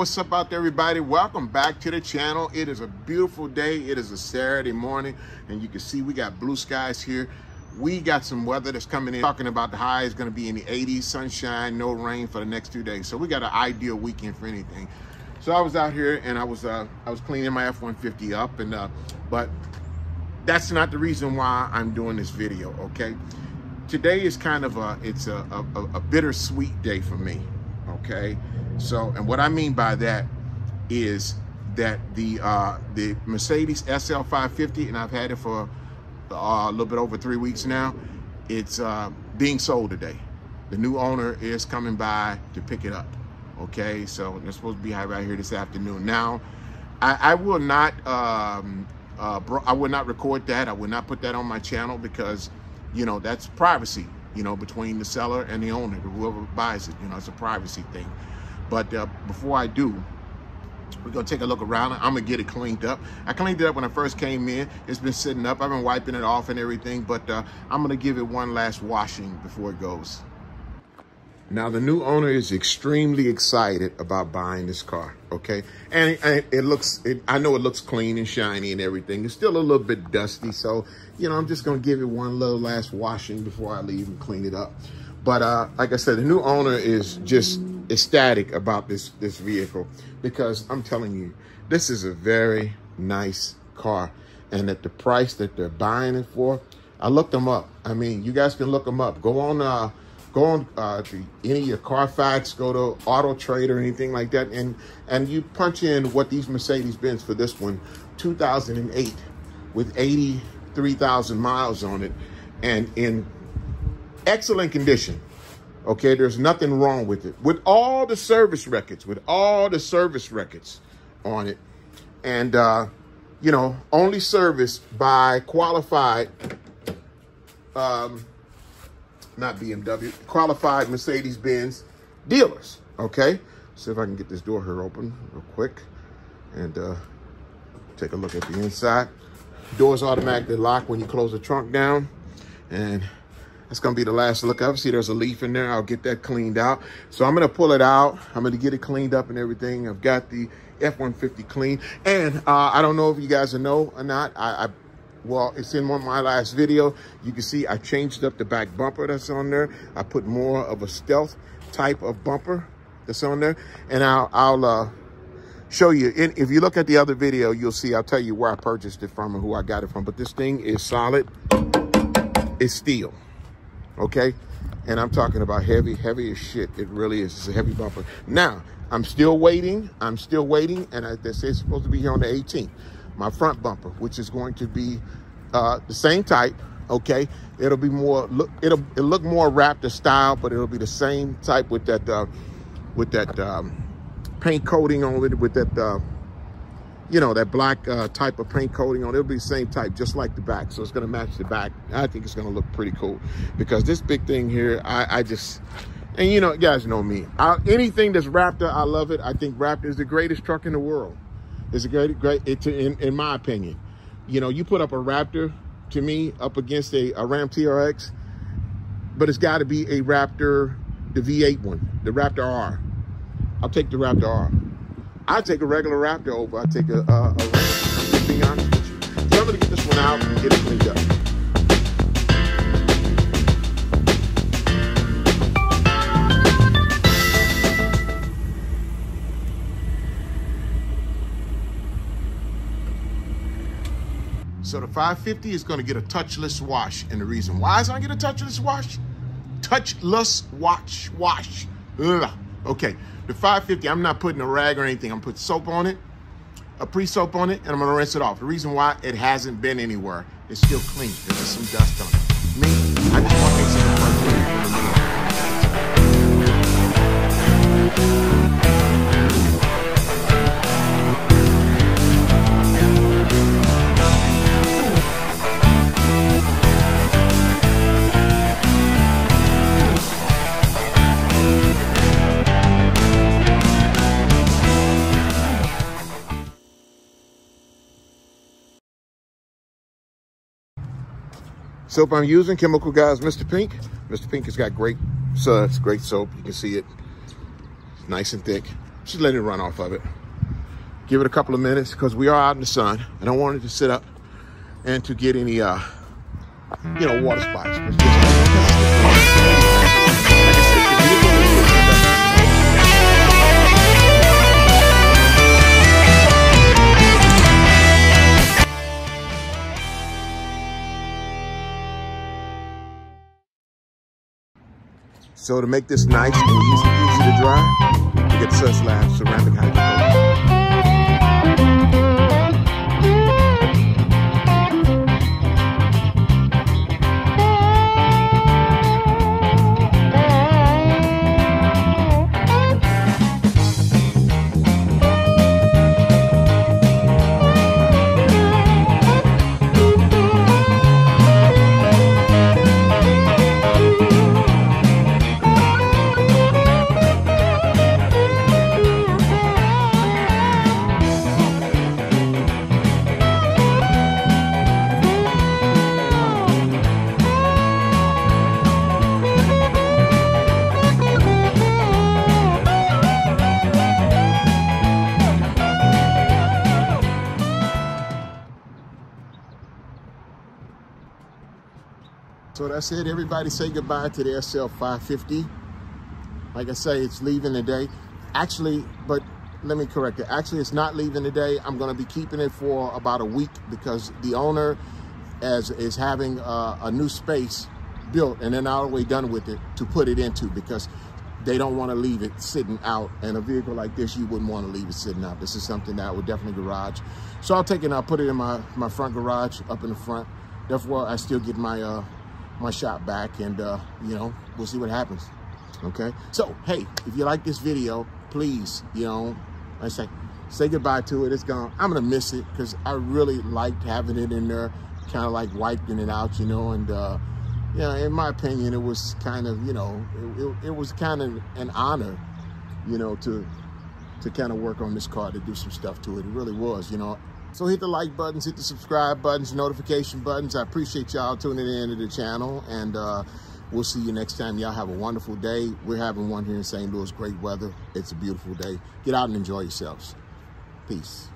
what's up out there, everybody? Welcome back to the channel. It is a beautiful day. It is a Saturday morning, and you can see we got blue skies here. We got some weather that's coming in. Talking about the high is going to be in the 80s, sunshine, no rain for the next two days. So we got an ideal weekend for anything. So I was out here and I was uh, I was cleaning my F-150 up, and uh, but that's not the reason why I'm doing this video. Okay, today is kind of a it's a, a, a bittersweet day for me. Okay so, and what I mean by that is that the uh, the Mercedes SL 550, and I've had it for uh, a little bit over three weeks now, it's uh, being sold today. The new owner is coming by to pick it up. Okay, so they're supposed to be right here this afternoon. Now, I, I will not um, uh, I will not record that. I will not put that on my channel because, you know, that's privacy, you know, between the seller and the owner, whoever buys it. You know, it's a privacy thing. But uh, before I do, we're gonna take a look around. I'm gonna get it cleaned up. I cleaned it up when I first came in. It's been sitting up. I've been wiping it off and everything, but uh, I'm gonna give it one last washing before it goes. Now the new owner is extremely excited about buying this car, okay? And, and it looks, it, I know it looks clean and shiny and everything. It's still a little bit dusty, so, you know, I'm just gonna give it one little last washing before I leave and clean it up. But uh, like I said, the new owner is just ecstatic about this, this vehicle because I'm telling you, this is a very nice car. And at the price that they're buying it for, I looked them up. I mean, you guys can look them up. Go on, uh, go on uh, to any of your Carfax, go to Auto Trade or anything like that, and and you punch in what these Mercedes Benz for this one, 2008, with 83,000 miles on it, and in excellent condition. Okay, there's nothing wrong with it. With all the service records, with all the service records on it, and uh, you know, only serviced by qualified, um, not BMW, qualified Mercedes-Benz dealers. Okay, see if I can get this door here open real quick, and uh, take a look at the inside. Doors automatically lock when you close the trunk down, and that's gonna be the last look. up. See, there's a leaf in there. I'll get that cleaned out. So I'm gonna pull it out. I'm gonna get it cleaned up and everything. I've got the F-150 clean. And uh, I don't know if you guys know or not. I, I well, it's in one of my last video. You can see I changed up the back bumper that's on there. I put more of a stealth type of bumper that's on there. And I'll, I'll uh, show you. If you look at the other video, you'll see, I'll tell you where I purchased it from and who I got it from. But this thing is solid. It's steel okay? And I'm talking about heavy, heavy as shit. It really is. It's a heavy bumper. Now, I'm still waiting. I'm still waiting, and I, say it's supposed to be here on the 18th. My front bumper, which is going to be uh, the same type, okay? It'll be more, look, it'll, it'll look more Raptor style, but it'll be the same type with that, uh, with that um, paint coating on it, with that, uh, you know, that black uh, type of paint coating on it. It'll be the same type, just like the back. So it's going to match the back. I think it's going to look pretty cool because this big thing here, I, I just, and you know, guys know me. I, anything that's Raptor, I love it. I think Raptor is the greatest truck in the world. It's a great, great, it's in, in my opinion. You know, you put up a Raptor to me up against a, a Ram TRX, but it's got to be a Raptor, the V8 one, the Raptor R. I'll take the Raptor R. I take a regular Raptor over. I take a, a, a Ram, I'm to get this one out and get it cleaned up. So the 550 is going to get a touchless wash. And the reason why is to get a touchless wash? Touchless wash, wash. Ugh. Okay, the 550, I'm not putting a rag or anything. I'm putting soap on it, a pre-soap on it, and I'm gonna rinse it off. The reason why it hasn't been anywhere, it's still clean. There's just some dust on it. Me, I just want Soap I'm using, Chemical Guys Mr. Pink. Mr. Pink has got great suds, great soap. You can see it. It's nice and thick. just let it run off of it. Give it a couple of minutes because we are out in the sun. And I don't want it to sit up and to get any, uh, you know, water spots. So to make this nice and easy, easy to dry, we get Suds Lab ceramic hydrocoating. So that's it. Everybody say goodbye to the SL 550. Like I say, it's leaving today. Actually, but let me correct it. Actually, it's not leaving today. I'm going to be keeping it for about a week because the owner as is having a, a new space built and they're not all the way done with it to put it into because they don't want to leave it sitting out. And a vehicle like this, you wouldn't want to leave it sitting out. This is something that I would definitely garage. So I'll take it and I'll put it in my, my front garage up in the front. Therefore, I still get my uh, my shop back and uh, you know, we'll see what happens. Okay. So, hey, if you like this video, please, you know, I say, say goodbye to it. It's gone. I'm going to miss it because I really liked having it in there, kind of like wiping it out, you know, and, uh, you know, in my opinion, it was kind of, you know, it, it, it was kind of an honor, you know, to, to kind of work on this car, to do some stuff to it. It really was, you know. So hit the like buttons, hit the subscribe buttons, notification buttons. I appreciate y'all tuning in to the channel and uh, we'll see you next time. Y'all have a wonderful day. We're having one here in St. Louis, great weather. It's a beautiful day. Get out and enjoy yourselves. Peace.